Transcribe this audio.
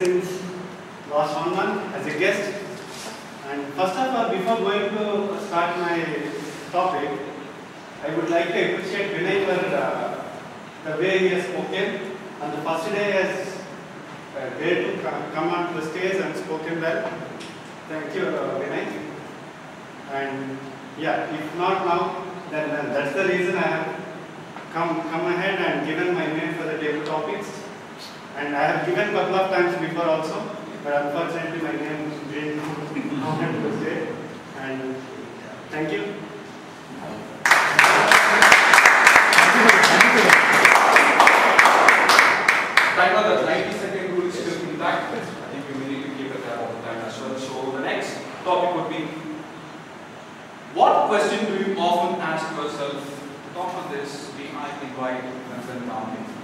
since last one month as a guest. And first of all, before going to start my topic, I would like to appreciate Vinay for uh, the way he has spoken. On the first day, has uh, dared to co- come on the stage and spoken well. Thank you, uh, Vinay. And yeah, if not now, then uh, that's the reason I have come come ahead and given my name for the table topics. And I have given a couple of times before also, but unfortunately my name didn't come to. And thank you. Time of the 90 second rule is still intact. I think we need to keep it there all the time as well. So the next topic would be what question do you often ask yourself? Talk on this, we might invite friends and family.